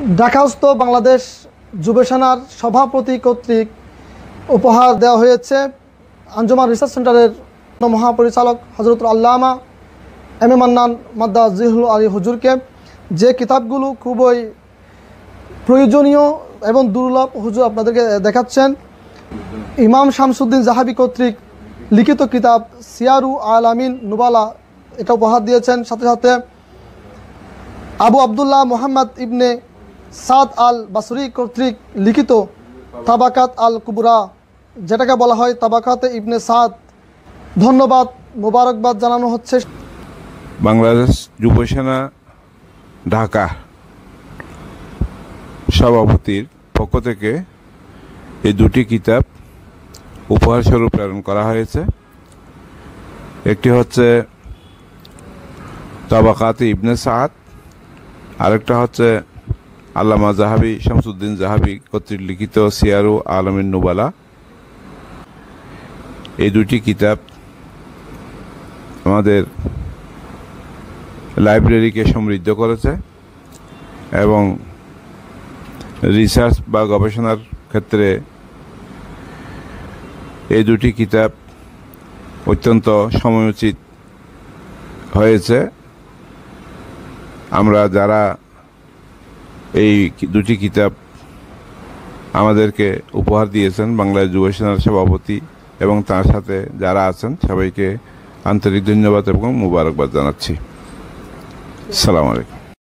ঢাকাস্থ বাংলাদেশ যুবসেনার সভাপতি কর্তৃক উপহার দেওয়া হয়েছে। আঞ্জুমান রিসার্চ সেন্টারের মহাপরিচালক হজরতুল আল্লামা এম এ মান্নান মাদ্দা জিহুল আলী হুজুরকে। যে কিতাবগুলো খুবই প্রয়োজনীয় এবং দুর্লভ হুজুর আপনাদেরকে দেখাচ্ছেন। ইমাম শামসুদ্দিন জাহাবি কর্তৃক লিখিত কিতাব সিয়ারু আল আমিন নুবালা এটা উপহার দিয়েছেন। সাথে সাথে আবু আবদুল্লাহ মোহাম্মদ ইবনে সাদ আল বাসরি কর্তৃক লিখিত তাবাকাত আল কুবরা, যেটাকে বলা হয় তাবাকাতে ইবনে সাদ। ধন্যবাদ, মোবারকবাদ জানানো হচ্ছে। বাংলাদেশ যুব সেনা, ঢাকা সভাপতির পক্ষ থেকে এই দুটি কিতাব উপহার স্বরূপ প্রেরণ করা হয়েছে। একটি হচ্ছে তাবাকাতে ইবনে সাদ, আরেকটা হচ্ছে আল্লামা জাহাবি, শামসুদ্দিন জাহাবি কর্তৃক লিখিত সিয়ারু আলমিন নুবালা। এই দুটি কিতাব আমাদের লাইব্রেরিকে সমৃদ্ধ করেছে এবং রিসার্চ বা গবেষণার ক্ষেত্রে এই দুটি কিতাব অত্যন্ত সময়োচিত হয়েছে। আমরা যারা এই দুটি কিতাব আমাদেরকে উপহার দিয়েছেন বাংলা যুব সেনার সভাপতি এবং তার সাথে যারা আছেন, সবাইকে আন্তরিক ধন্যবাদ এবং মুবারকবাদ জানাচ্ছি। সালাম আলাইকুম।